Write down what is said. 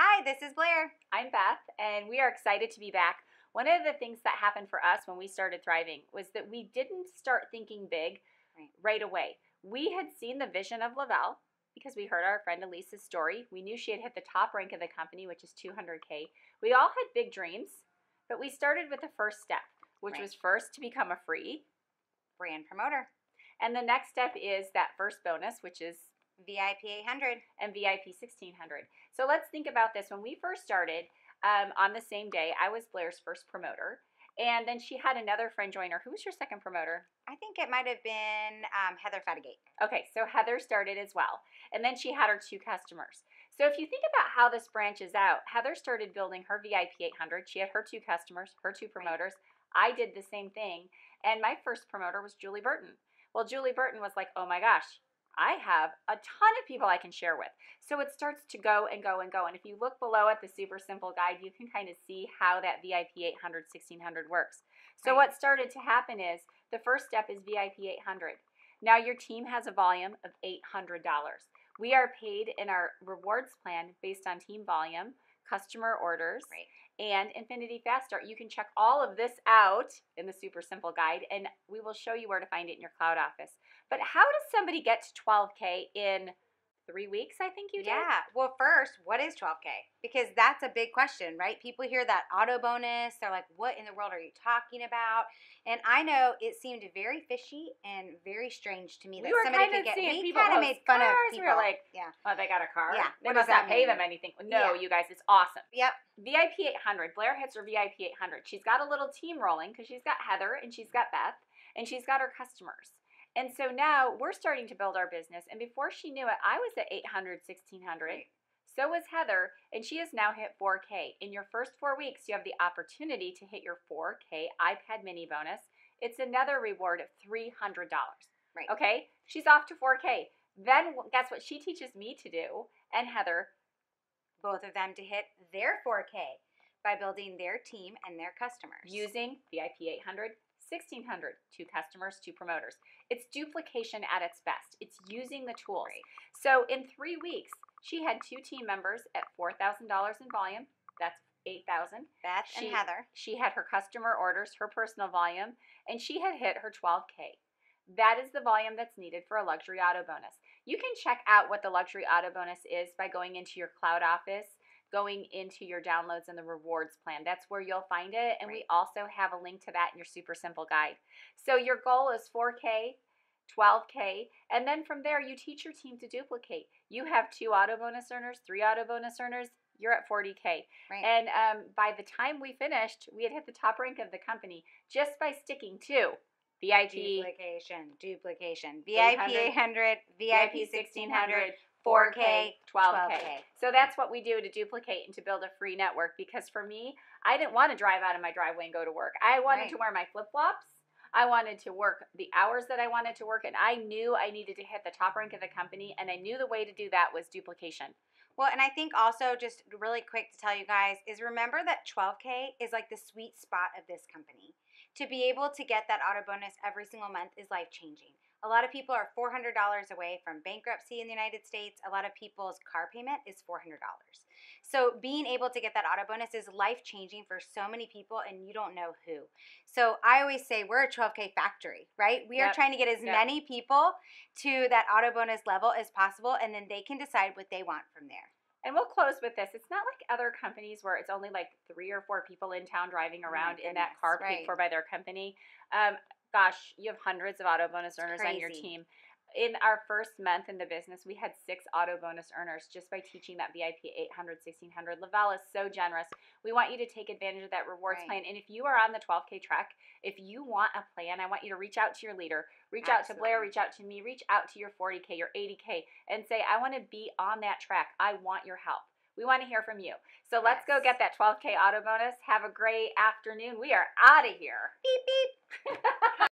Hi, this is Blair. I'm Beth, and we are excited to be back. One of the things that happened for us when we started Thriving was that we didn't start thinking big Right. right away. We had seen the vision of Le-Vel because we heard our friend Elisa's story. We knew she had hit the top rank of the company, which is 200K. We all had big dreams, but we started with the first step, which Right. was first to become a free. Brand promoter. And the next step is that first bonus, which is VIP 800. and VIP 1600. So let's think about this. When we first started, um, on the same day, I was Blair's first promoter. And then she had another friend join her. Who was your second promoter? I think it might have been um, Heather Fatigate. Okay, so Heather started as well. And then she had her two customers. So if you think about how this branches out, Heather started building her VIP 800. She had her two customers, her two promoters. I did the same thing. And my first promoter was Julie Burton. Well, Julie Burton was like, oh my gosh, I have a ton of people I can share with. So it starts to go and go and go. And if you look below at the super simple guide, you can kind of see how that VIP 800, 1600 works. So Right. what started to happen is the first step is VIP 800. Now your team has a volume of $800. We are paid in our rewards plan based on team volume, customer orders, Right. and Infinity Fast Start. You can check all of this out in the super simple guide, and we will show you where to find it in your cloud office. But how does somebody get to 12K in three weeks? I think you did. Yeah. Well, first, what is 12K? Because that's a big question, right? People hear that auto bonus. They're like, what in the world are you talking about? And I know it seemed very fishy and very strange to me We that were somebody kind of could get. seeing We people kind of made fun of people. We were like, yeah. Oh, they got a car. Yeah, They what must does not that pay mean? them anything. No, Yeah. you guys, it's awesome. Yep. VIP 800. Blair hits her VIP 800. She's got a little team rolling because she's got Heather and she's got Beth and she's got her customers. And so now we're starting to build our business. And before she knew it, I was at 800, 1600. Right. So was Heather, and she has now hit 4K. In your first four weeks, you have the opportunity to hit your 4K iPad mini bonus. It's another reward of $300. Right. Okay? She's off to 4K. Then guess what she teaches me to do, and Heather, Both of them to hit their 4K by building their team and their customers. using VIP 800, 1600, two customers, two promoters. It's duplication at its best. It's using the tools. Right. So in three weeks, she had two team members at $4,000 in volume. That's 8,000. Beth She- and Heather. She had her customer orders, her personal volume, and she had hit her 12K. That is the volume that's needed for a luxury auto bonus. You can check out what the luxury auto bonus is by going into your cloud office, going into your downloads and the rewards plan. That's where you'll find it. And we also have a link to that in your super simple guide. So your goal is 4K. 12K, and then from there, you teach your team to duplicate. You have two auto bonus earners, three auto bonus earners, you're at 40K. Right. And um, by the time we finished, we had hit the top rank of the company just by sticking to VIP, duplication, duplication. VIP 800, 800, VIP 1600, 4K, 4K, 12K. 12K. So that's what we do to duplicate and to build a free network. Because for me, I didn't want to drive out of my driveway and go to work. I wanted Right. to wear my flip flops. I wanted to work the hours that I wanted to work, and I knew I needed to hit the top rank of the company, and I knew the way to do that was duplication. Well, and I think also just really quick to tell you guys is remember that 12K is like the sweet spot of this company. To be able to get that auto bonus every single month is life changing. A lot of people are $400 away from bankruptcy in the United States. A lot of people's car payment is $400. So being able to get that auto bonus is life changing for so many people, and you don't know who. So I always say we're a 12K factory, right? We are trying to get as Yep. many people to that auto bonus level as possible, and then they can decide what they want from there. And we'll close with this. It's not like other companies where it's only like three or four people in town driving Oh around in that car paid for by their company. Um, gosh, you have hundreds of auto bonus earners on your team. In our first month in the business, we had six auto bonus earners just by teaching that VIP 800, 1600. Le-Vel is so generous. We want you to take advantage of that rewards Right. plan. And if you are on the 12K track, if you want a plan, I want you to reach out to your leader, reach out to Blair, reach out to me, reach out to your 40K, your 80K, and say, I want to be on that track. I want your help. We want to hear from you. So let's go get that 12K auto bonus. Have a great afternoon. We are out of here. Beep, beep.